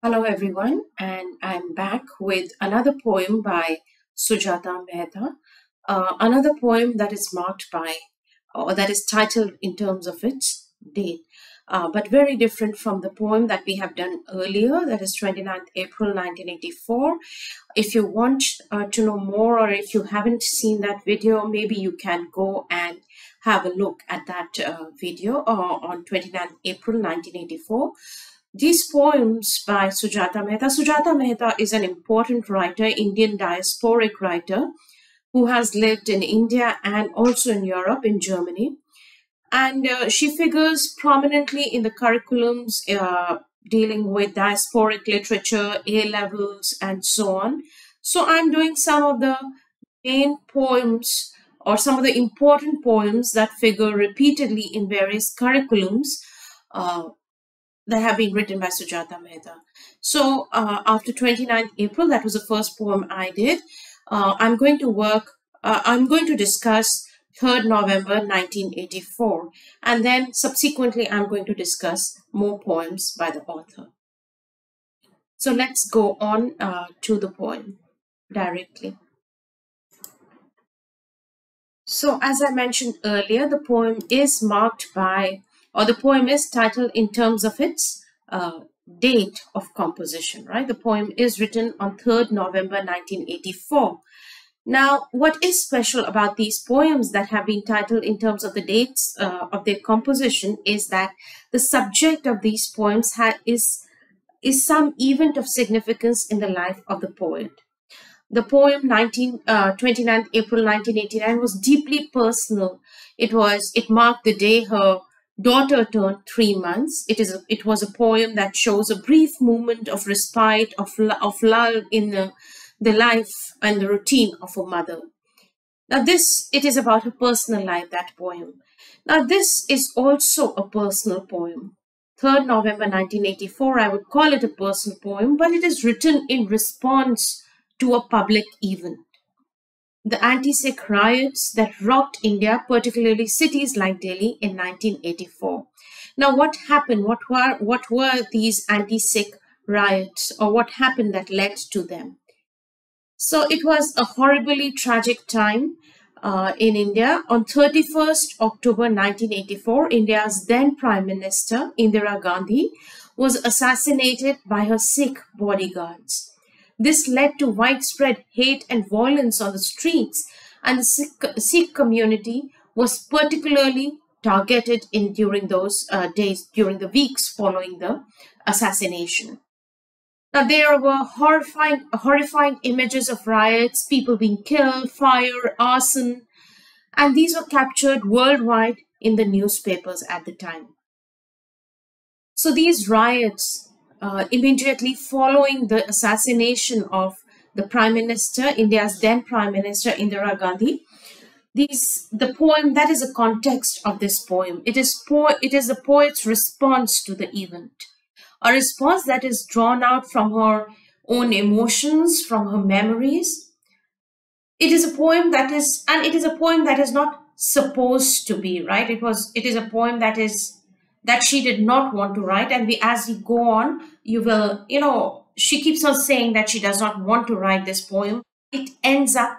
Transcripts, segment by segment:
Hello, everyone, and I'm back with another poem by Sujata Mehta. Uh, another poem that is marked by, or that is titled in terms of its date, uh, but very different from the poem that we have done earlier, that is 29th April 1984. If you want uh, to know more, or if you haven't seen that video, maybe you can go and have a look at that uh, video uh, on 29th April 1984. These poems by Sujata Mehta. Sujata Mehta is an important writer, Indian diasporic writer, who has lived in India and also in Europe, in Germany. And uh, she figures prominently in the curriculums uh, dealing with diasporic literature, A levels, and so on. So I'm doing some of the main poems or some of the important poems that figure repeatedly in various curriculums uh, that have been written by Sujata Mehta. So uh, after 29th April, that was the first poem I did. Uh, I'm going to work, uh, I'm going to discuss 3rd November 1984. And then subsequently, I'm going to discuss more poems by the author. So let's go on uh, to the poem directly. So as I mentioned earlier, the poem is marked by or the poem is titled in terms of its uh, date of composition, right? The poem is written on 3rd November 1984. Now, what is special about these poems that have been titled in terms of the dates uh, of their composition is that the subject of these poems is, is some event of significance in the life of the poet. The poem 19, uh, 29th April 1989 was deeply personal. It was, it marked the day her daughter turned three months. It is a, it was a poem that shows a brief moment of respite, of, of lull in the, the life and the routine of a mother. Now this, it is about a personal life, that poem. Now this is also a personal poem. 3rd November 1984, I would call it a personal poem, but it is written in response to a public event the anti-Sikh riots that rocked India, particularly cities like Delhi in 1984. Now, what happened? What were, what were these anti-Sikh riots or what happened that led to them? So it was a horribly tragic time uh, in India. On 31st October 1984, India's then Prime Minister, Indira Gandhi, was assassinated by her Sikh bodyguards. This led to widespread hate and violence on the streets, and the Sikh, Sikh community was particularly targeted in during those uh, days, during the weeks following the assassination. Now, there were horrifying, horrifying images of riots, people being killed, fire, arson, and these were captured worldwide in the newspapers at the time. So these riots uh, immediately following the assassination of the Prime Minister, India's then Prime Minister Indira Gandhi. These, the poem, that is the context of this poem. It is, po it is the poet's response to the event. A response that is drawn out from her own emotions, from her memories. It is a poem that is, and it is a poem that is not supposed to be, right? It was, it is a poem that is that she did not want to write. And we as we go on you will you know she keeps on saying that she does not want to write this poem. It ends up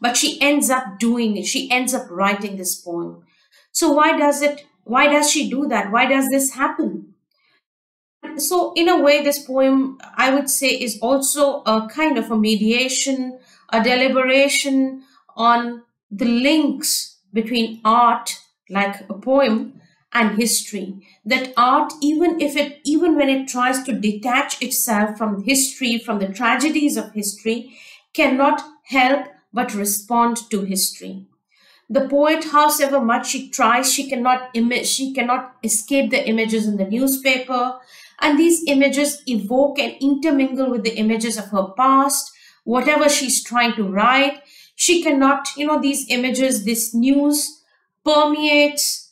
but she ends up doing it. She ends up writing this poem. So why does it why does she do that? Why does this happen? So in a way this poem i would say is also a kind of a mediation a deliberation on the links between art like a poem and history that art even if it even when it tries to detach itself from history from the tragedies of history cannot help but respond to history. The poet however much she tries she cannot image she cannot escape the images in the newspaper and these images evoke and intermingle with the images of her past. Whatever she's trying to write she cannot you know these images this news permeates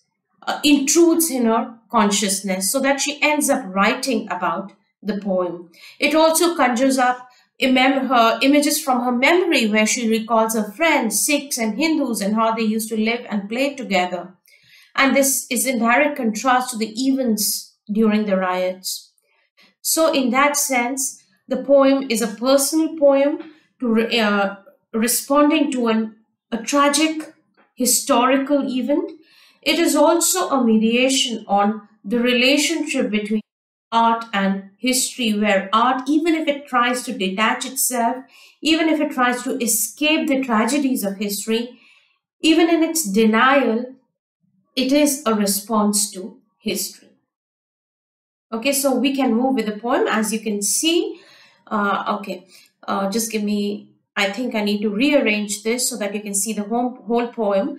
uh, intrudes in her consciousness so that she ends up writing about the poem. It also conjures up her images from her memory where she recalls her friends, Sikhs and Hindus and how they used to live and play together. And this is in direct contrast to the events during the riots. So, in that sense, the poem is a personal poem to uh, responding to an, a tragic historical event. It is also a mediation on the relationship between art and history, where art, even if it tries to detach itself, even if it tries to escape the tragedies of history, even in its denial, it is a response to history. Okay, so we can move with the poem as you can see. Uh, okay, uh, just give me, I think I need to rearrange this so that you can see the whole, whole poem,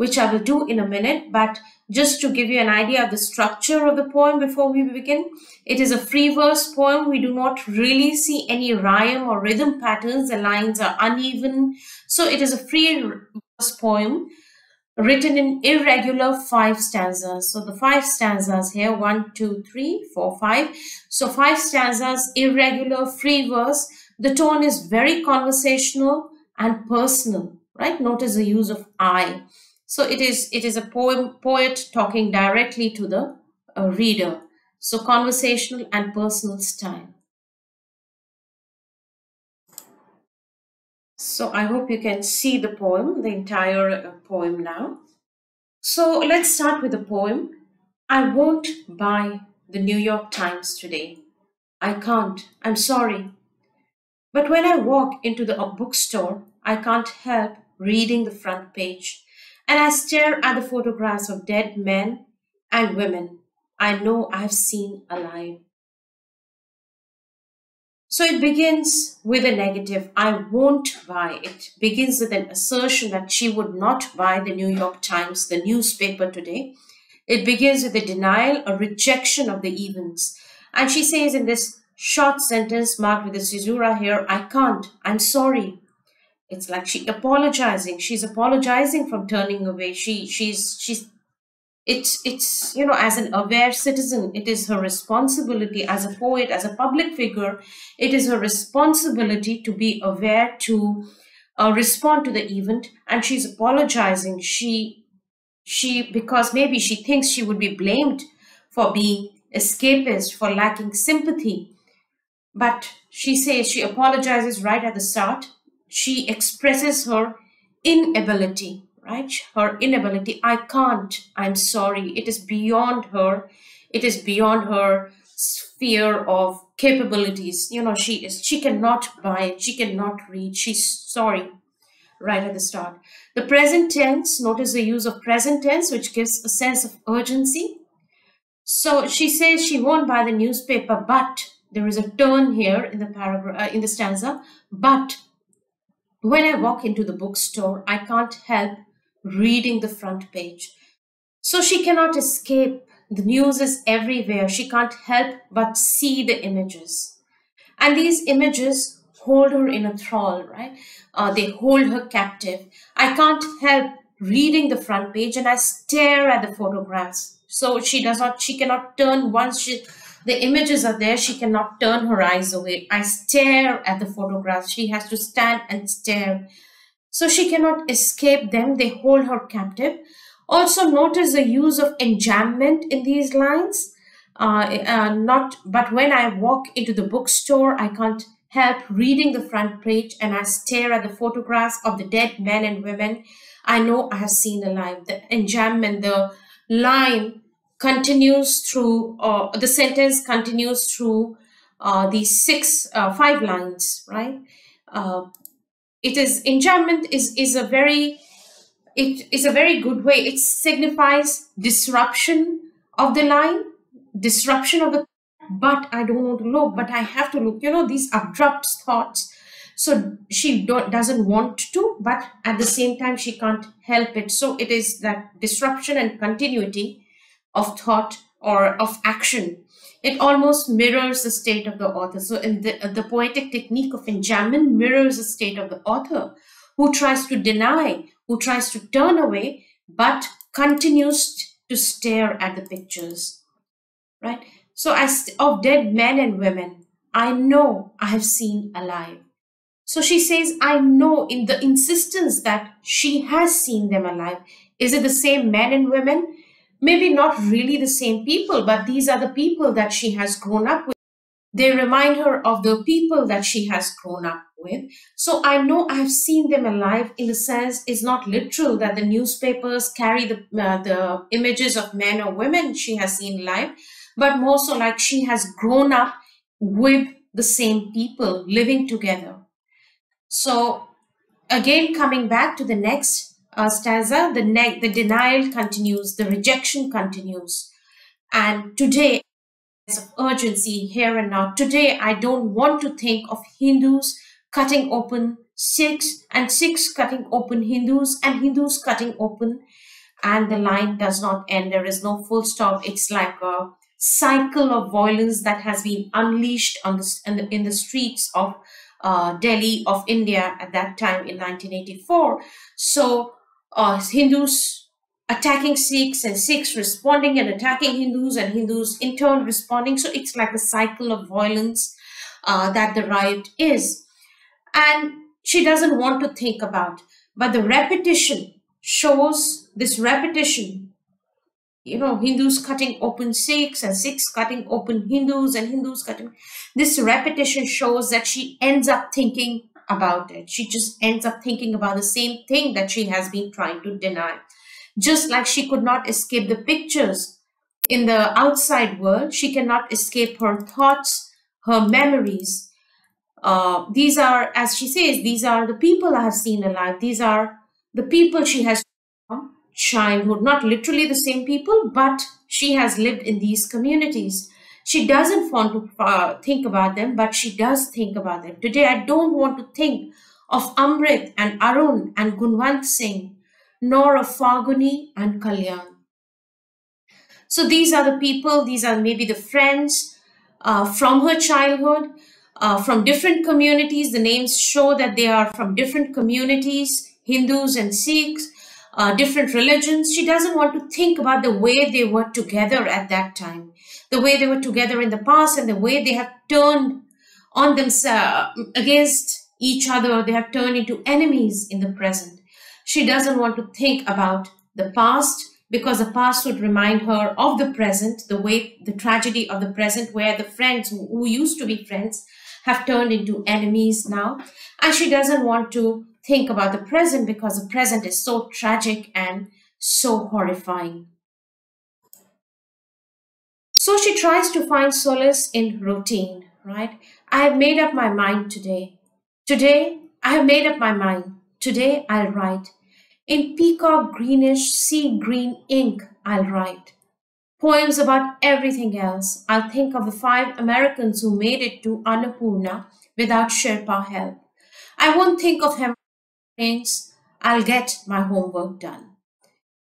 which I will do in a minute. But just to give you an idea of the structure of the poem before we begin, it is a free verse poem. We do not really see any rhyme or rhythm patterns. The lines are uneven. So it is a free verse poem written in irregular five stanzas. So the five stanzas here, one, two, three, four, five. So five stanzas, irregular, free verse. The tone is very conversational and personal, right? Notice the use of I. So it is it is a poem poet talking directly to the uh, reader. So conversational and personal style. So I hope you can see the poem, the entire uh, poem now. So let's start with the poem. I won't buy the New York Times today. I can't. I'm sorry. But when I walk into the bookstore, I can't help reading the front page and I stare at the photographs of dead men and women I know I've seen alive. So it begins with a negative, I won't buy. It begins with an assertion that she would not buy the New York Times, the newspaper today. It begins with a denial, a rejection of the events. And she says in this short sentence marked with a caesura here, I can't, I'm sorry, it's like she apologizing. She's apologizing from turning away. She she's she's it's it's you know as an aware citizen it is her responsibility as a poet as a public figure it is her responsibility to be aware to uh, respond to the event. And she's apologizing. She she because maybe she thinks she would be blamed for being escapist for lacking sympathy. But she says she apologizes right at the start she expresses her inability, right? Her inability. I can't. I'm sorry. It is beyond her. It is beyond her sphere of capabilities. You know, she is, she cannot buy it. She cannot read. She's sorry right at the start. The present tense, notice the use of present tense, which gives a sense of urgency. So she says she won't buy the newspaper, but there is a turn here in the paragraph, uh, in the stanza, but when I walk into the bookstore, I can't help reading the front page. So she cannot escape. The news is everywhere. She can't help but see the images. And these images hold her in a thrall, right? Uh, they hold her captive. I can't help reading the front page and I stare at the photographs. So she does not, she cannot turn once she, the images are there. She cannot turn her eyes away. I stare at the photographs. She has to stand and stare. So she cannot escape them. They hold her captive. Also notice the use of enjambment in these lines. Uh, uh, not, but when I walk into the bookstore, I can't help reading the front page and I stare at the photographs of the dead men and women I know I have seen alive. The enjambment, the line continues through, uh, the sentence continues through uh, these six, uh, five lines, right? Uh, it is, enjambment is, is a very, it is a very good way. It signifies disruption of the line, disruption of the, but I don't want to look, but I have to look, you know, these abrupt thoughts. So she don't doesn't want to, but at the same time, she can't help it. So it is that disruption and continuity of thought or of action. It almost mirrors the state of the author. So, in the, the poetic technique of enjambment mirrors the state of the author who tries to deny, who tries to turn away, but continues to stare at the pictures. Right? So, as of dead men and women, I know I have seen alive. So she says, I know in the insistence that she has seen them alive. Is it the same men and women? Maybe not really the same people, but these are the people that she has grown up with. they remind her of the people that she has grown up with. So I know I've seen them alive in the sense it's not literal that the newspapers carry the, uh, the images of men or women she has seen live, but more so like she has grown up with the same people living together. So again, coming back to the next uh, stanza, the, the denial continues, the rejection continues. And today, of urgency here and now. Today, I don't want to think of Hindus cutting open Sikhs and Sikhs cutting open Hindus and Hindus cutting open and the line does not end. There is no full stop. It's like a cycle of violence that has been unleashed on the, in, the, in the streets of uh, Delhi of India at that time in 1984. So uh, Hindus attacking Sikhs and Sikhs responding and attacking Hindus and Hindus in turn responding. So it's like a cycle of violence uh, that the riot is. And she doesn't want to think about. But the repetition shows this repetition. You know, Hindus cutting open Sikhs and Sikhs cutting open Hindus and Hindus cutting. This repetition shows that she ends up thinking about it. She just ends up thinking about the same thing that she has been trying to deny. Just like she could not escape the pictures in the outside world, she cannot escape her thoughts, her memories. Uh, these are, as she says, these are the people I have seen alive. These are the people she has from childhood, not literally the same people, but she has lived in these communities. She doesn't want to uh, think about them, but she does think about them. Today, I don't want to think of Amrit and Arun and Gunwant Singh nor of Faguni and Kalyan. So these are the people, these are maybe the friends uh, from her childhood, uh, from different communities. The names show that they are from different communities, Hindus and Sikhs, uh, different religions. She doesn't want to think about the way they were together at that time, the way they were together in the past, and the way they have turned on themselves against each other. They have turned into enemies in the present. She doesn't want to think about the past because the past would remind her of the present, the way the tragedy of the present, where the friends who used to be friends have turned into enemies now. And she doesn't want to think about the present because the present is so tragic and so horrifying. So she tries to find solace in routine, right? I have made up my mind today. Today, I have made up my mind. Today, I'll write. In peacock greenish sea green ink, I'll write. Poems about everything else. I'll think of the five Americans who made it to Annapurna without Sherpa help. I won't think of him. I'll get my homework done.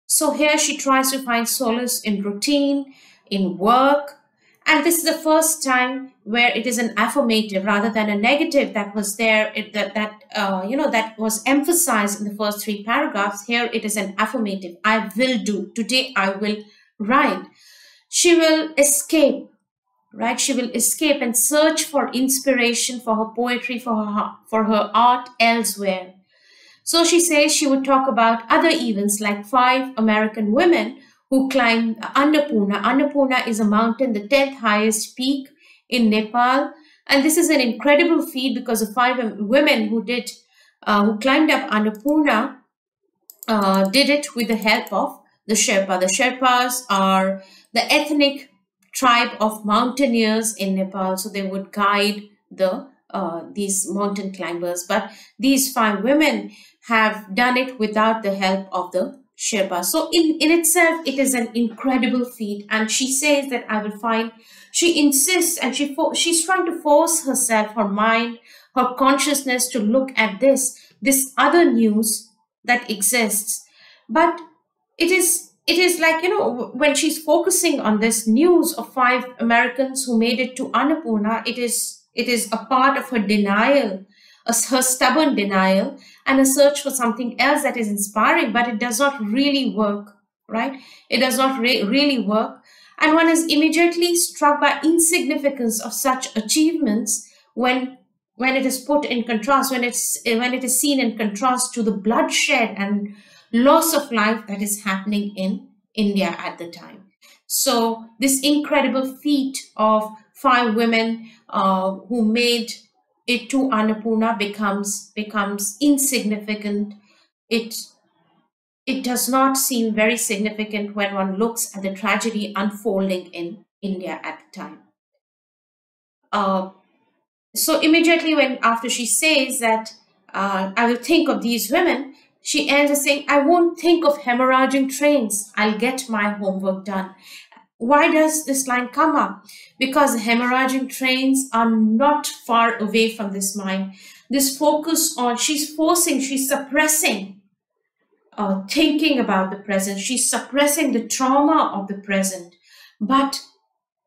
So here she tries to find solace in routine, in work, and this is the first time where it is an affirmative rather than a negative that was there, that, that uh, you know, that was emphasized in the first three paragraphs. Here it is an affirmative. I will do. Today I will write. She will escape, right? She will escape and search for inspiration for her poetry, for her, for her art elsewhere. So she says she would talk about other events like five American women who climbed Annapurna. Annapurna is a mountain, the 10th highest peak in Nepal. And this is an incredible feat because the five women who did, uh, who climbed up Annapurna, uh, did it with the help of the Sherpa. The Sherpas are the ethnic tribe of mountaineers in Nepal. So they would guide the uh, these mountain climbers. But these five women have done it without the help of the Sherpa. So in, in itself, it is an incredible feat. And she says that I will find, she insists and she she's trying to force herself, her mind, her consciousness to look at this, this other news that exists. But it is it is like, you know, when she's focusing on this news of five Americans who made it to Annapurna, it is it is a part of her denial her stubborn denial and a search for something else that is inspiring, but it does not really work, right? It does not re really work. And one is immediately struck by insignificance of such achievements when when it is put in contrast, when it's when it is seen in contrast to the bloodshed and loss of life that is happening in India at the time. So this incredible feat of five women uh, who made it to Annapurna becomes becomes insignificant. It it does not seem very significant when one looks at the tragedy unfolding in India at the time. Uh, so immediately when after she says that uh, I will think of these women, she ends up saying, I won't think of hemorrhaging trains. I'll get my homework done. Why does this line come up? Because hemorrhaging trains are not far away from this mind. This focus on, she's forcing, she's suppressing uh, thinking about the present. She's suppressing the trauma of the present. But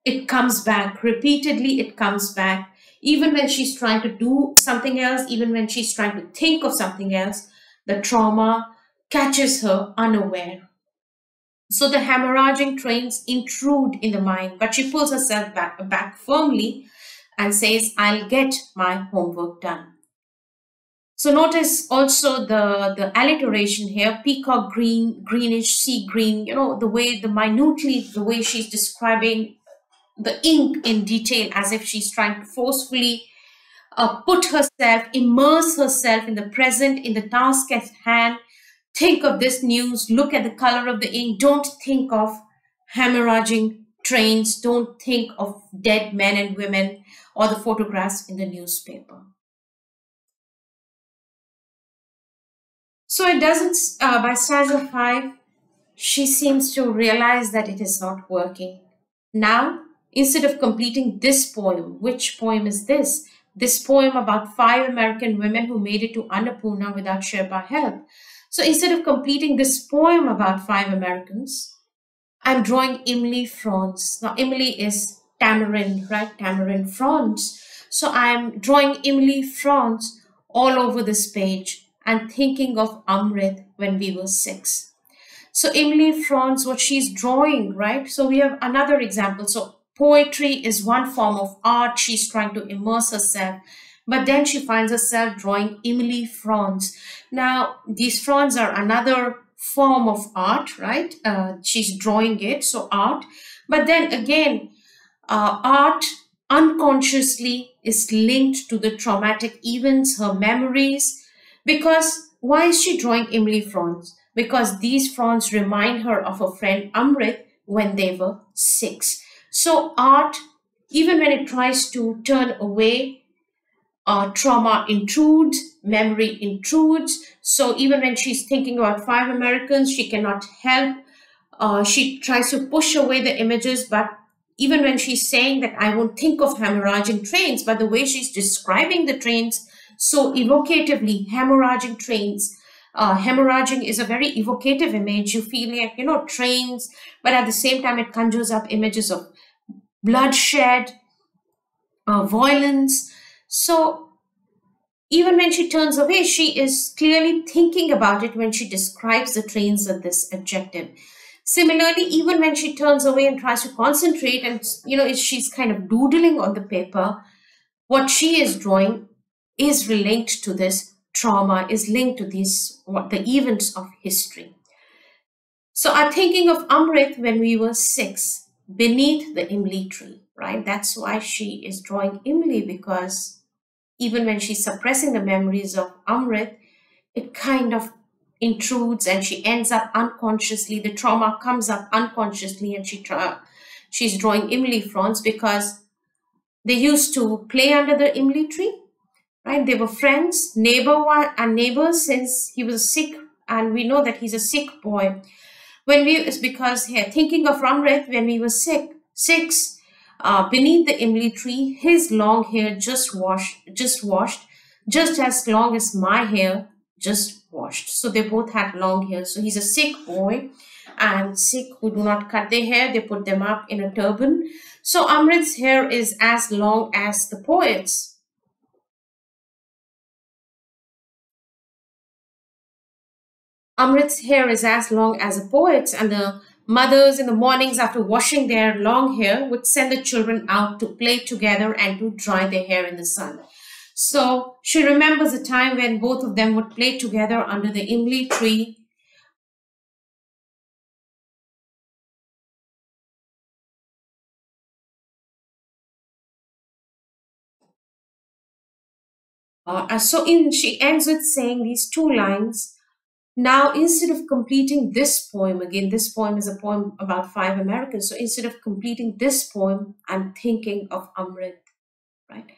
it comes back repeatedly, it comes back. Even when she's trying to do something else, even when she's trying to think of something else, the trauma catches her unaware. So the hemorrhaging trains intrude in the mind, but she pulls herself back, back firmly and says, I'll get my homework done. So notice also the, the alliteration here, peacock green, greenish, sea green, you know, the way, the minutely, the way she's describing the ink in detail as if she's trying to forcefully uh, put herself, immerse herself in the present, in the task at hand. Think of this news, look at the color of the ink. Don't think of hemorrhaging trains. Don't think of dead men and women or the photographs in the newspaper. So it doesn't, uh, by stanza 5, she seems to realize that it is not working. Now, instead of completing this poem, which poem is this? This poem about five American women who made it to Annapurna without Sherpa help. So instead of completing this poem about five Americans, I'm drawing Imli fronds. Now, Imli is tamarind, right? Tamarind fronds. So I'm drawing Imli fronds all over this page and thinking of Amrit when we were six. So Imli fronds, what she's drawing, right? So we have another example. So poetry is one form of art. She's trying to immerse herself. But then she finds herself drawing Imli fronds. Now, these fronds are another form of art, right? Uh, she's drawing it, so art. But then again, uh, art unconsciously is linked to the traumatic events, her memories, because why is she drawing Imli fronds? Because these fronds remind her of her friend Amrit when they were six. So art, even when it tries to turn away, uh, trauma intrudes, memory intrudes. So even when she's thinking about five Americans, she cannot help. Uh, she tries to push away the images, but even when she's saying that I won't think of hemorrhaging trains, but the way she's describing the trains so evocatively, hemorrhaging trains. Uh, hemorrhaging is a very evocative image. You feel like, you know, trains, but at the same time, it conjures up images of bloodshed, uh, violence. So even when she turns away, she is clearly thinking about it when she describes the trains with this adjective. Similarly, even when she turns away and tries to concentrate and, you know, she's kind of doodling on the paper, what she is drawing is linked to this trauma, is linked to these what the events of history. So I'm thinking of Amrit when we were six, beneath the Imli tree, right? That's why she is drawing Imli because even when she's suppressing the memories of Amrit, it kind of intrudes and she ends up unconsciously. The trauma comes up unconsciously and she tra- she's drawing Imli fronds because they used to play under the Imli tree right? They were friends, neighbor and uh, neighbors since he was sick, and we know that he's a Sikh boy. When we it's because here thinking of Amrit when we were sick, six, uh, beneath the Imli tree, his long hair just washed, just washed, just as long as my hair just washed. So they both had long hair. So he's a Sikh boy and Sikh who do not cut their hair, they put them up in a turban. So Amrit's hair is as long as the poet's. Amrit's hair is as long as a poet's, and the Mothers in the mornings after washing their long hair would send the children out to play together and to dry their hair in the sun. So she remembers a time when both of them would play together under the Imli tree Uh, so in she ends with saying these two lines now, instead of completing this poem, again, this poem is a poem about five Americans. So instead of completing this poem, I'm thinking of Amrit, right?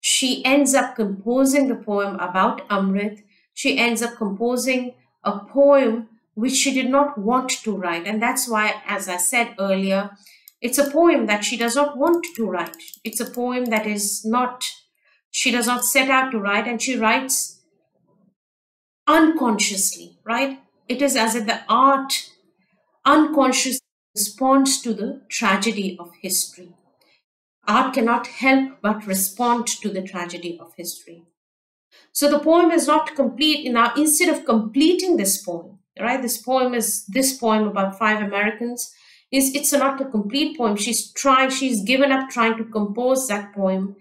She ends up composing the poem about Amrit. She ends up composing a poem which she did not want to write. And that's why, as I said earlier, it's a poem that she does not want to write. It's a poem that is not she does not set out to write and she writes unconsciously, right? It is as if the art unconsciously responds to the tragedy of history. Art cannot help but respond to the tragedy of history. So the poem is not complete. Now, instead of completing this poem, right? This poem is this poem about five Americans. Is it's not a complete poem. She's trying. She's given up trying to compose that poem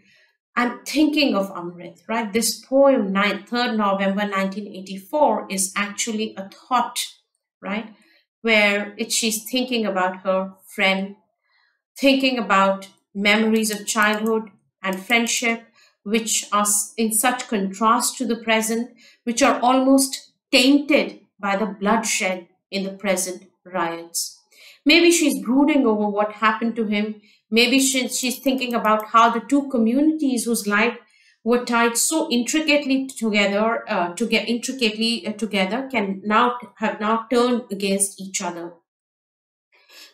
I'm thinking of Amrit, right? This poem, 9th, 3rd November 1984, is actually a thought, right? Where it, she's thinking about her friend, thinking about memories of childhood and friendship, which are in such contrast to the present, which are almost tainted by the bloodshed in the present riots. Maybe she's brooding over what happened to him Maybe she, she's thinking about how the two communities whose life were tied so intricately together, uh, to get intricately uh, together, can now have now turned against each other.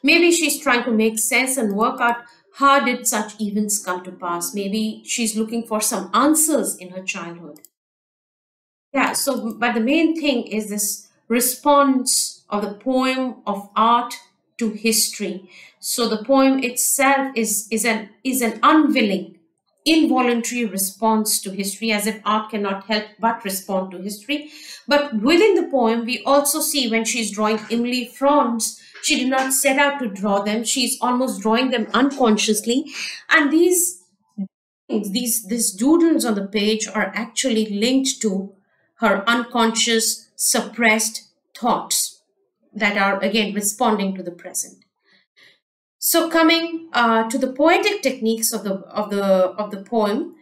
Maybe she's trying to make sense and work out how did such events come to pass. Maybe she's looking for some answers in her childhood. Yeah, so, but the main thing is this response of the poem of art to history. So the poem itself is, is, an, is an unwilling, involuntary response to history, as if art cannot help but respond to history. But within the poem, we also see when she's drawing Imli fronds, she did not set out to draw them. She's almost drawing them unconsciously. And these, these, these doodles on the page are actually linked to her unconscious, suppressed thoughts that are again responding to the present. So coming uh, to the poetic techniques of the of the of the poem,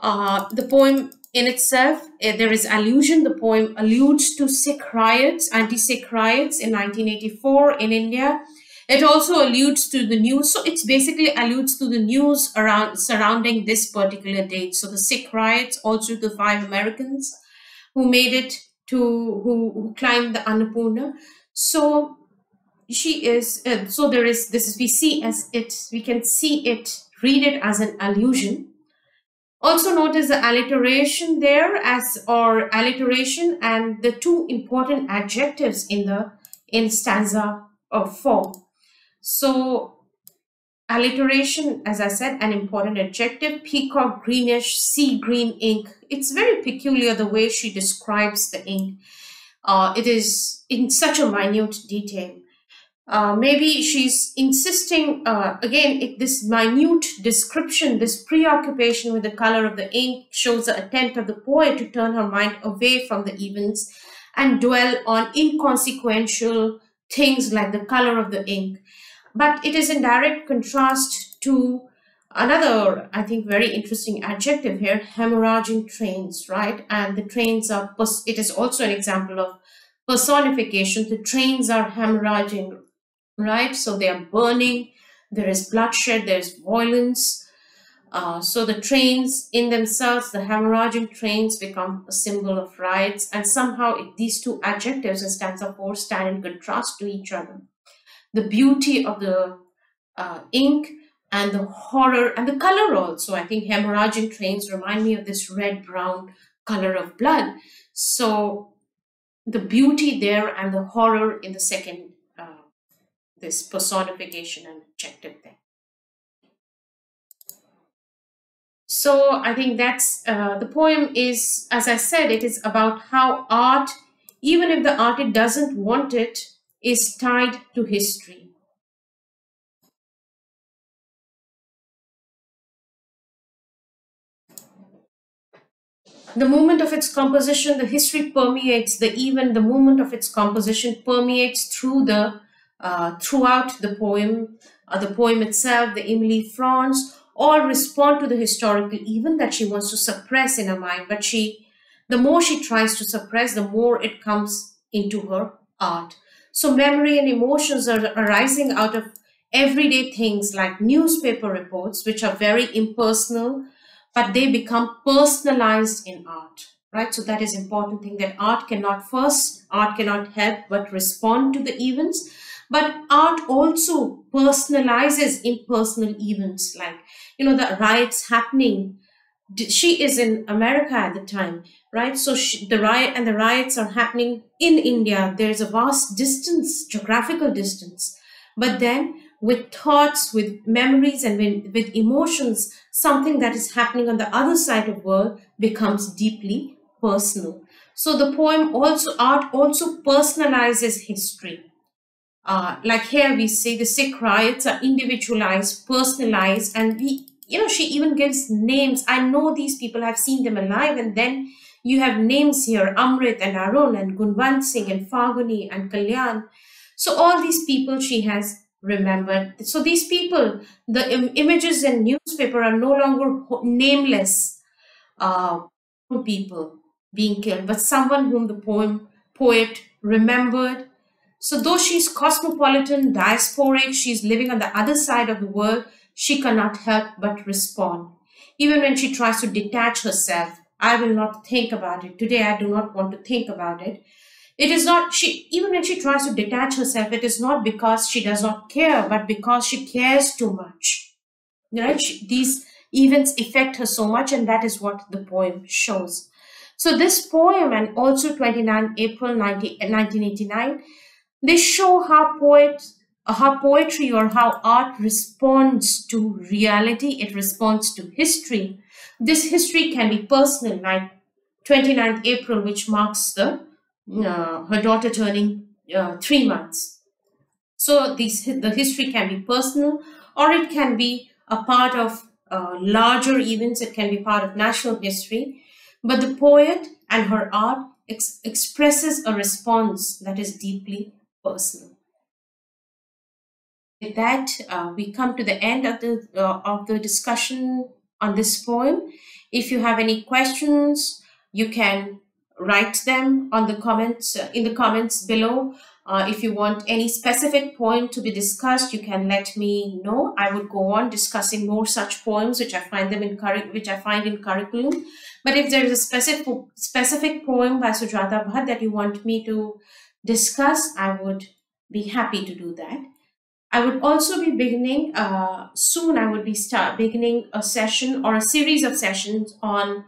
uh, the poem in itself uh, there is allusion. The poem alludes to Sikh riots, anti-Sikh riots in 1984 in India. It also alludes to the news. So it's basically alludes to the news around surrounding this particular date. So the Sikh riots, also the five Americans who made it to who, who climbed the Annapurna. So she is, uh, so there is, this is, we see as it, we can see it, read it as an allusion. Also notice the alliteration there as, or alliteration and the two important adjectives in the, in stanza of four. So alliteration, as I said, an important adjective, peacock greenish, sea green ink. It's very peculiar the way she describes the ink. Uh, it is in such a minute detail. Uh, maybe she's insisting, uh, again, it, this minute description, this preoccupation with the color of the ink shows the attempt of the poet to turn her mind away from the events and dwell on inconsequential things like the color of the ink. But it is in direct contrast to another, I think, very interesting adjective here, hemorrhaging trains, right? And the trains are, it is also an example of personification. The trains are hemorrhaging, right? So they are burning, there is bloodshed, there's violence. Uh, so the trains in themselves, the hemorrhaging trains become a symbol of riots and somehow it, these two adjectives in stanza 4 stand in contrast to each other. The beauty of the uh, ink and the horror and the color also. I think hemorrhaging trains remind me of this red-brown color of blood. So the beauty there and the horror in the second, uh, this personification and objective thing. So I think that's, uh, the poem is, as I said, it is about how art, even if the artist doesn't want it, is tied to history the moment of its composition, the history permeates the even the moment of its composition permeates through the uh, throughout the poem, uh, the poem itself, the Imli fronds, all respond to the historical event that she wants to suppress in her mind. But she, the more she tries to suppress, the more it comes into her art. So memory and emotions are arising out of everyday things like newspaper reports, which are very impersonal, but they become personalized in art, right? So that is important thing that art cannot first, art cannot help but respond to the events, but art also personalizes impersonal events like, you know, the riots happening. She is in America at the time, right? So she, the riot and the riots are happening in India. There's a vast distance, geographical distance. But then with thoughts, with memories, and with, with emotions, something that is happening on the other side of the world becomes deeply personal. So the poem also, art also personalizes history. Uh, like here we see the Sikh riots are individualized, personalized, and we, you know, she even gives names. I know these people, I've seen them alive, and then you have names here, Amrit and Arun and Gunwant Singh and Faguni and Kalyan. So all these people she has remembered. So these people, the Im images in newspaper are no longer nameless uh, people being killed, but someone whom the poem poet remembered. So though she's cosmopolitan, diasporic, she's living on the other side of the world, she cannot help but respond. Even when she tries to detach herself, I will not think about it. Today I do not want to think about it. It is not, she, even when she tries to detach herself, it is not because she does not care, but because she cares too much. Right? She, these events affect her so much, and that is what the poem shows. So this poem and also 29 April 19, 1989, they show how poet, how poetry or how art responds to reality. It responds to history. This history can be personal, like 29th April, which marks the uh, her daughter turning uh, three months. So these, the history can be personal or it can be a part of uh, larger events. It can be part of national history. But the poet and her art ex expresses a response that is deeply personal. With that, uh, we come to the end of the, uh, of the discussion on this poem. If you have any questions, you can write them on the comments in the comments below. Uh, if you want any specific poem to be discussed, you can let me know. I would go on discussing more such poems, which I find them in which I find in curriculum. But if there is a specific specific poem by Sujata Bhatt that you want me to discuss, I would be happy to do that. I would also be beginning uh, soon. I would be start beginning a session or a series of sessions on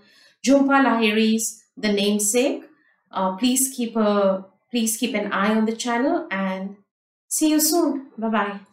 Jhumpa Lahiri's the namesake. Uh, please keep a please keep an eye on the channel and see you soon. Bye bye.